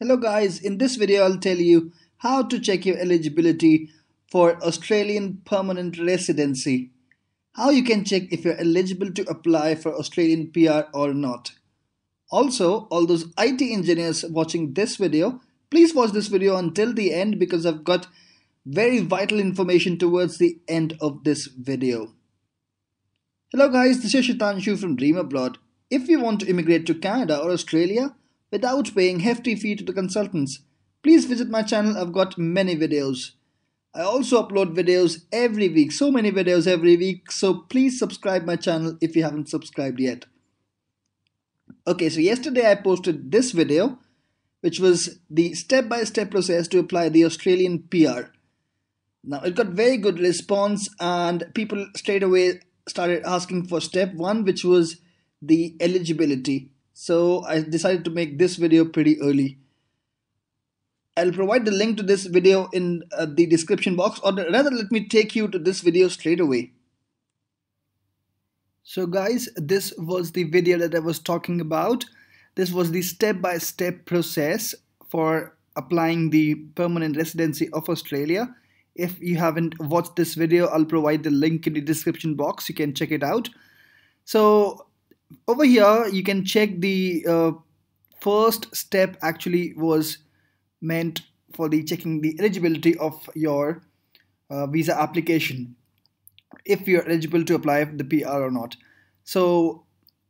Hello guys, in this video I'll tell you how to check your eligibility for Australian permanent residency. How you can check if you're eligible to apply for Australian PR or not. Also, all those IT engineers watching this video, please watch this video until the end because I've got very vital information towards the end of this video. Hello guys, this is Shitanshu from Dream Abroad. If you want to immigrate to Canada or Australia, without paying hefty fee to the consultants. Please visit my channel, I've got many videos. I also upload videos every week, so many videos every week, so please subscribe my channel if you haven't subscribed yet. Okay, so yesterday I posted this video, which was the step-by-step -step process to apply the Australian PR. Now, it got very good response and people straight away started asking for step one, which was the eligibility so I decided to make this video pretty early. I'll provide the link to this video in uh, the description box or rather let me take you to this video straight away. So guys, this was the video that I was talking about. This was the step-by-step -step process for applying the permanent residency of Australia. If you haven't watched this video, I'll provide the link in the description box. You can check it out. So over here you can check the uh, first step actually was meant for the checking the eligibility of your uh, visa application if you're eligible to apply the PR or not. So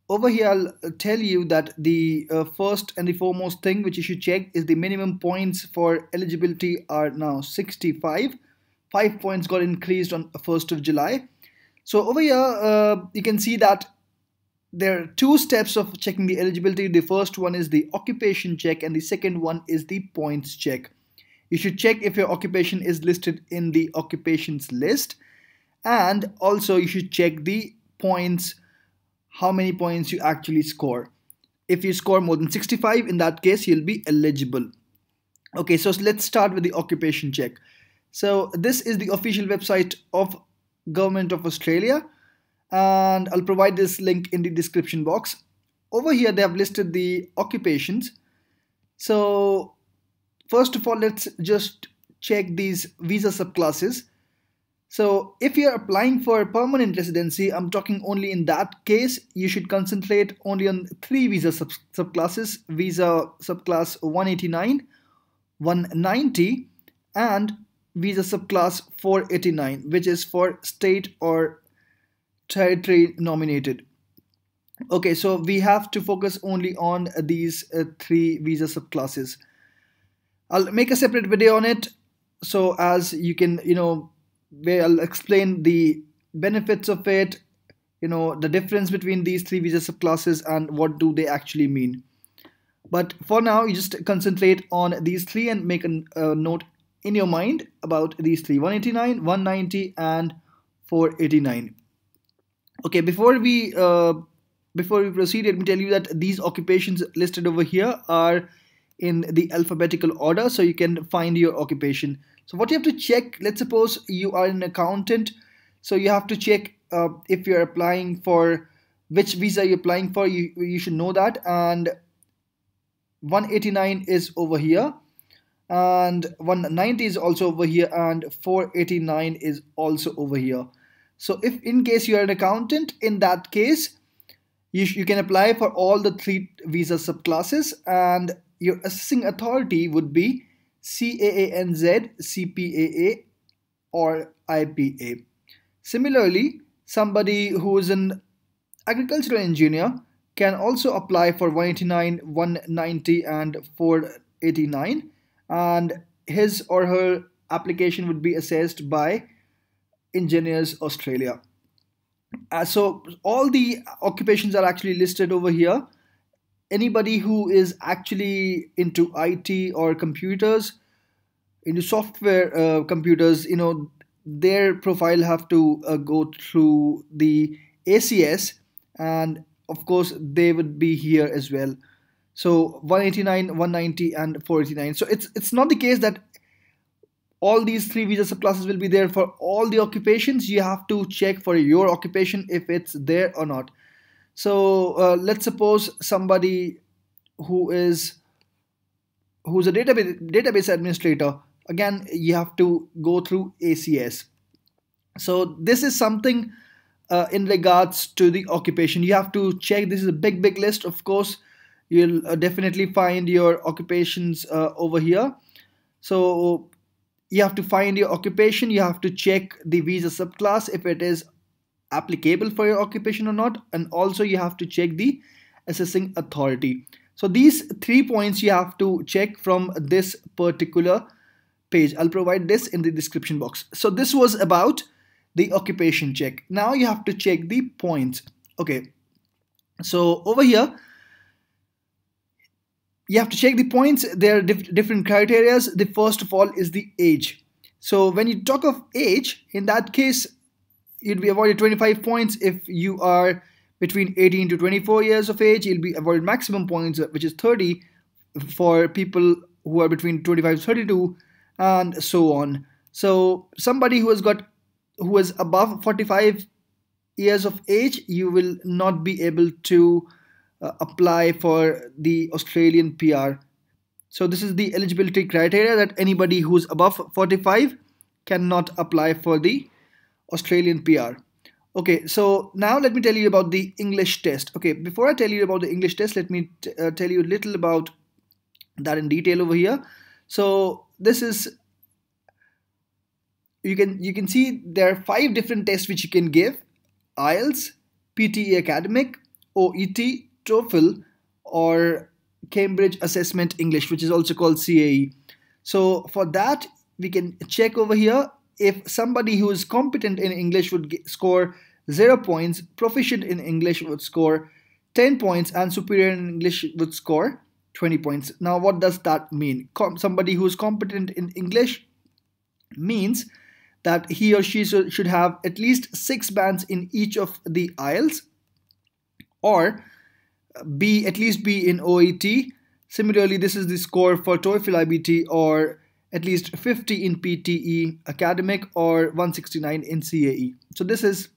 over here I'll tell you that the uh, first and the foremost thing which you should check is the minimum points for eligibility are now 65 five points got increased on 1st of July. So over here uh, you can see that there are two steps of checking the eligibility. The first one is the occupation check and the second one is the points check. You should check if your occupation is listed in the occupations list and also you should check the points, how many points you actually score. If you score more than 65, in that case, you'll be eligible. Okay, so let's start with the occupation check. So this is the official website of Government of Australia and I'll provide this link in the description box. Over here they have listed the occupations. So first of all let's just check these visa subclasses. So if you're applying for permanent residency, I'm talking only in that case, you should concentrate only on three visa sub subclasses, visa subclass 189, 190 and visa subclass 489 which is for state or territory nominated. Okay so we have to focus only on these uh, three visa subclasses. I'll make a separate video on it so as you can you know where i'll explain the benefits of it you know the difference between these three visa subclasses and what do they actually mean. But for now you just concentrate on these three and make a, a note in your mind about these three 189 190 and 489 okay before we uh, before we proceed let me tell you that these occupations listed over here are in the alphabetical order so you can find your occupation. So what you have to check let's suppose you are an accountant so you have to check uh, if you're applying for which visa you're applying for you you should know that and 189 is over here and 190 is also over here and 489 is also over here so if in case you are an accountant, in that case, you, you can apply for all the three visa subclasses and your assessing authority would be CAANZ, CPAA or IPA. Similarly, somebody who is an agricultural engineer can also apply for 189, 190 and 489 and his or her application would be assessed by Engineers Australia. Uh, so all the occupations are actually listed over here. Anybody who is actually into IT or computers, into software uh, computers, you know, their profile have to uh, go through the ACS and of course they would be here as well. So 189, 190 and 489. So it's it's not the case that all these three visa subclasses will be there for all the occupations. You have to check for your occupation if it's there or not. So uh, let's suppose somebody who is who's a database database administrator. Again you have to go through ACS so this is something uh, in regards to the occupation. You have to check. This is a big big list. Of course you'll uh, definitely find your occupations uh, over here. So you have to find your occupation you have to check the visa subclass if it is applicable for your occupation or not and also you have to check the assessing authority. So these three points you have to check from this particular page. I'll provide this in the description box. So this was about the occupation check. Now you have to check the points. Okay. So over here you have to check the points. There are dif different criterias. The first of all is the age. So when you talk of age in that case you'd be awarded 25 points. If you are between 18 to 24 years of age you'll be awarded maximum points which is 30 for people who are between 25 to 32 and so on. So somebody who has got who is above 45 years of age you will not be able to uh, apply for the Australian PR. So this is the eligibility criteria that anybody who's above 45 cannot apply for the Australian PR. Okay, so now let me tell you about the English test. Okay, before I tell you about the English test, let me uh, tell you a little about that in detail over here. So this is you can you can see there are five different tests which you can give: IELTS, PTE Academic, OET, TOEFL or Cambridge Assessment English, which is also called CAE. So for that, we can check over here if somebody who is competent in English would score 0 points, proficient in English would score 10 points, and superior in English would score 20 points. Now, what does that mean? Com somebody who is competent in English means that he or she should have at least six bands in each of the IELTS or B at least be in OET. Similarly, this is the score for TOEFL IBT or at least 50 in PTE academic or 169 in CAE. So this is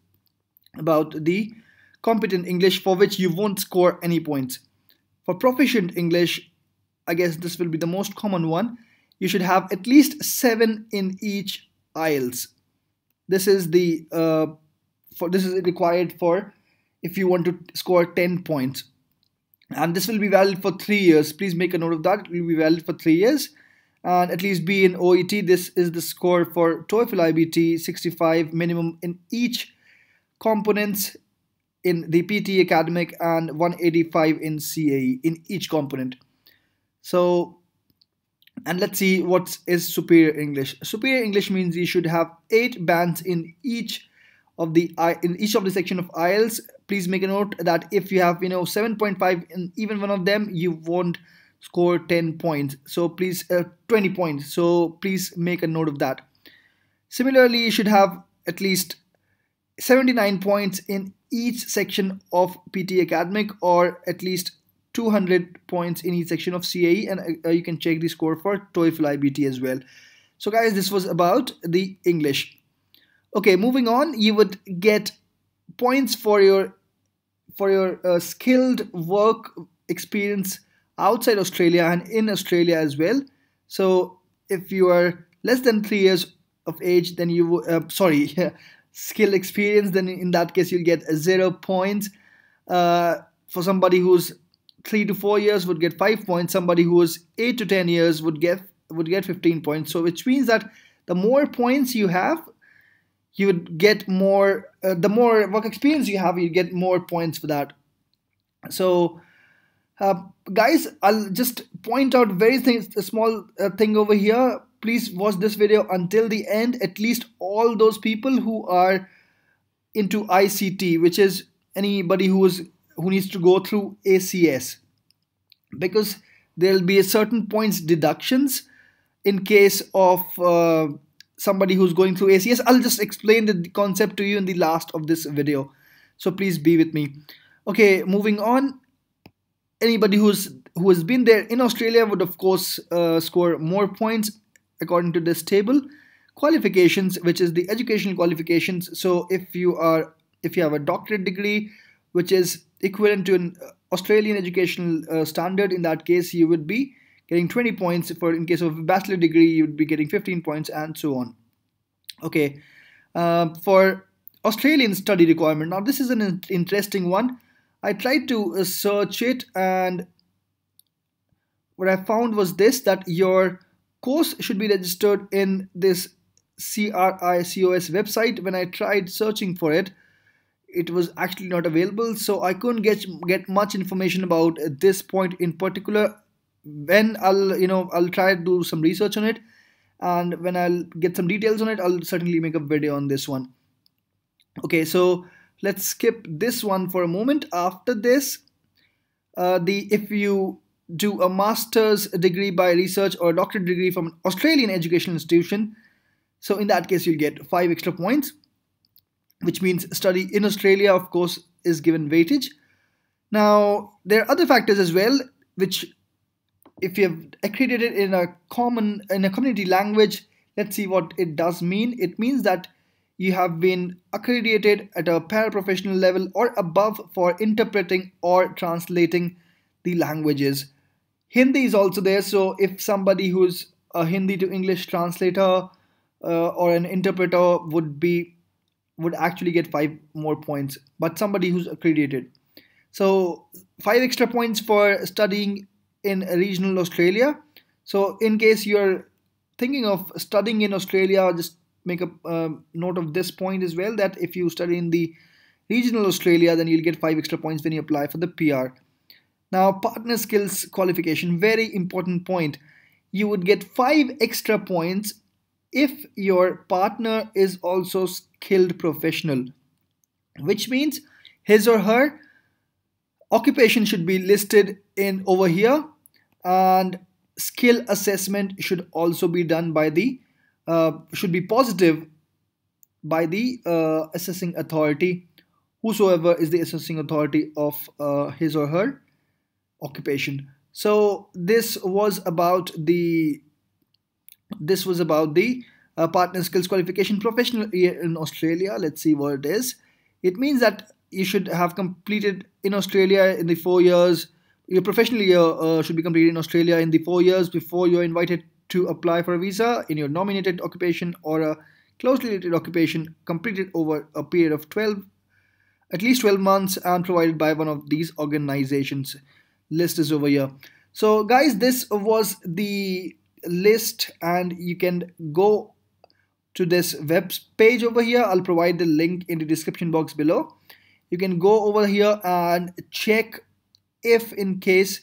about the competent English for which you won't score any points. For proficient English, I guess this will be the most common one. You should have at least 7 in each IELTS. This is the uh, for this is required for if you want to score 10 points and this will be valid for three years. Please make a note of that. It will be valid for three years. And at least be in OET this is the score for TOEFL IBT 65 minimum in each components in the PT academic and 185 in CAE in each component. So and let's see what is superior English. Superior English means you should have eight bands in each of the in each of the section of IELTS please make a note that if you have you know 7.5 in even one of them you won't score 10 points. So please uh, 20 points. So please make a note of that. Similarly you should have at least 79 points in each section of PT academic or at least 200 points in each section of CAE and uh, you can check the score for TOEFL IBT as well. So guys this was about the English. Okay moving on you would get points for your for your uh, skilled work experience outside Australia and in Australia as well. So if you are less than three years of age, then you uh, sorry skill experience, then in that case you'll get zero points. Uh, for somebody who's three to four years would get five points. Somebody who is eight to ten years would get would get 15 points. So which means that the more points you have, you would get more uh, the more work experience you have you get more points for that. So uh, guys i'll just point out very thing, a small uh, thing over here. Please watch this video until the end. At least all those people who are into ict which is anybody who is who needs to go through acs because there'll be a certain points deductions in case of uh, somebody who's going through ACS. I'll just explain the concept to you in the last of this video. So please be with me. Okay, moving on. Anybody who's who has been there in Australia would of course uh, score more points according to this table. Qualifications, which is the educational qualifications. So if you are if you have a doctorate degree, which is equivalent to an Australian educational uh, standard, in that case you would be getting 20 points. For in case of a bachelor degree, you would be getting 15 points, and so on. Okay, uh, for Australian study requirement. Now this is an interesting one. I tried to uh, search it, and what I found was this: that your course should be registered in this CRICOS website. When I tried searching for it, it was actually not available so i couldn't get get much information about this point in particular when i'll you know i'll try to do some research on it. And when i'll get some details on it i'll certainly make a video on this one. Okay so let's skip this one for a moment. After this uh, the if you do a master's degree by research or a doctorate degree from an australian educational institution so in that case you'll get five extra points which means study in Australia, of course, is given weightage. Now, there are other factors as well, which if you have accredited in a common in a community language, let's see what it does mean. It means that you have been accredited at a paraprofessional level or above for interpreting or translating the languages. Hindi is also there, so if somebody who's a Hindi to English translator uh, or an interpreter would be would actually get five more points, but somebody who's accredited. So five extra points for studying in regional Australia. So in case you're thinking of studying in Australia, just make a uh, note of this point as well that if you study in the regional Australia, then you'll get five extra points when you apply for the PR. Now, partner skills qualification, very important point. You would get five extra points if your partner is also skilled professional, which means his or her occupation should be listed in over here and skill assessment should also be done by the uh, should be positive by the uh, assessing authority whosoever is the assessing authority of uh, his or her occupation so this was about the this was about the uh, partner skills qualification professional in Australia. Let's see what it is. It means that you should have completed in Australia in the four years. Your professional year uh, should be completed in Australia in the four years before you're invited to apply for a visa in your nominated occupation or a closely related occupation completed over a period of 12 at least 12 months and provided by one of these organizations. List is over here. So guys this was the list and you can go to this web page over here. I'll provide the link in the description box below. You can go over here and check if in case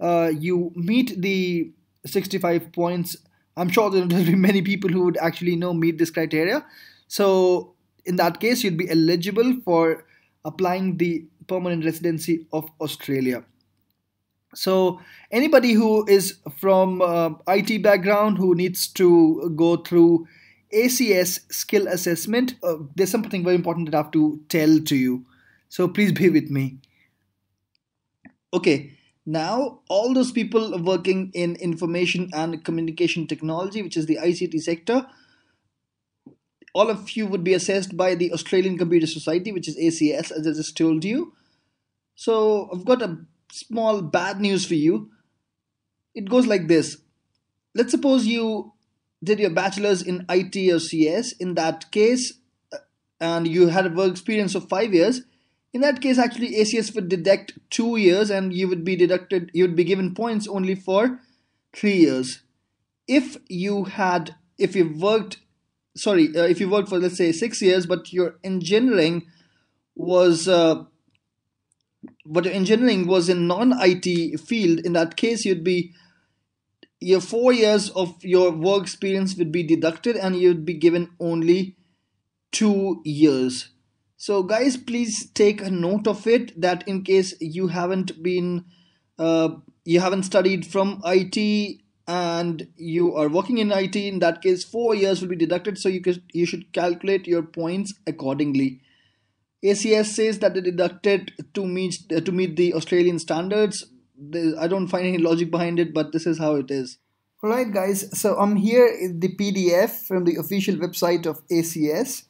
uh, you meet the 65 points i'm sure there will be many people who would actually know meet this criteria so in that case you'd be eligible for applying the permanent residency of australia so anybody who is from uh, IT background who needs to go through ACS skill assessment, uh, there's something very important that I have to tell to you. So please be with me. Okay, now all those people working in information and communication technology, which is the ICT sector, all of you would be assessed by the Australian Computer Society, which is ACS, as I just told you. So I've got a small bad news for you. It goes like this. Let's suppose you did your bachelor's in IT or CS. In that case, uh, and you had a work experience of five years, in that case, actually, ACS would deduct two years and you would be deducted, you would be given points only for three years. If you had, if you worked, sorry, uh, if you worked for, let's say, six years, but your engineering was uh, but engineering was in non-IT field, in that case, you'd be your four years of your work experience would be deducted, and you'd be given only two years. So, guys, please take a note of it that in case you haven't been, uh, you haven't studied from IT and you are working in IT, in that case, four years will be deducted. So you could you should calculate your points accordingly. ACS says that they deducted to meet uh, to meet the Australian standards. I don't find any logic behind it, but this is how it is. Alright, guys. So I'm here the PDF from the official website of ACS,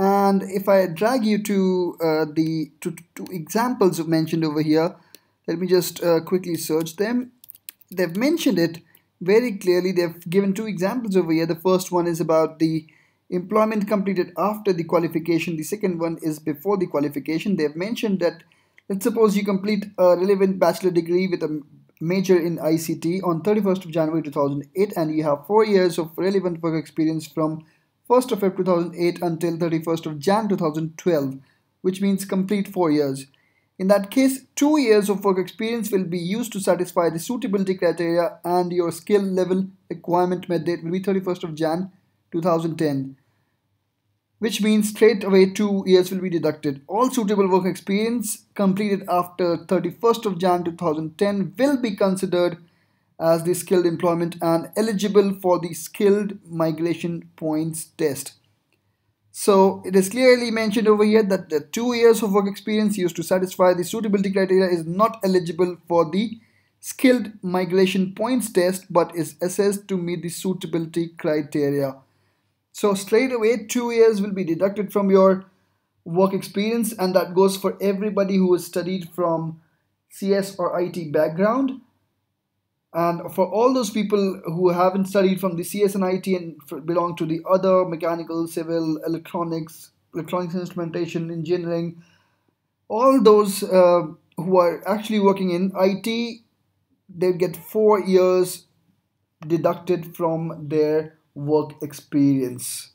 and if I drag you to uh, the to, to examples mentioned over here, let me just uh, quickly search them. they've mentioned it very clearly. They've given two examples over here. The first one is about the employment completed after the qualification. The second one is before the qualification. They've mentioned that let's suppose you complete a relevant bachelor degree with a major in ICT on 31st of January 2008 and you have 4 years of relevant work experience from 1st of April 2008 until 31st of Jan 2012 which means complete 4 years. In that case, 2 years of work experience will be used to satisfy the suitability criteria and your skill level requirement met date will be 31st of Jan 2010 which means straight away 2 years will be deducted. All suitable work experience completed after 31st of Jan 2010 will be considered as the skilled employment and eligible for the skilled migration points test. So it is clearly mentioned over here that the two years of work experience used to satisfy the suitability criteria is not eligible for the skilled migration points test but is assessed to meet the suitability criteria. So straight away two years will be deducted from your work experience and that goes for everybody who has studied from CS or IT background and for all those people who haven't studied from the CS and IT and belong to the other mechanical, civil, electronics, electronics instrumentation, engineering, all those uh, who are actually working in IT, they get four years deducted from their work experience.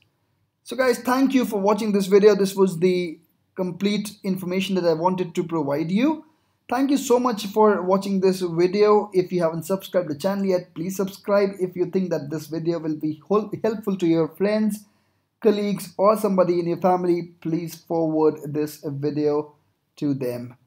So guys, thank you for watching this video. This was the complete information that I wanted to provide you. Thank you so much for watching this video. If you haven't subscribed the channel yet, please subscribe. If you think that this video will be helpful to your friends, colleagues or somebody in your family, please forward this video to them.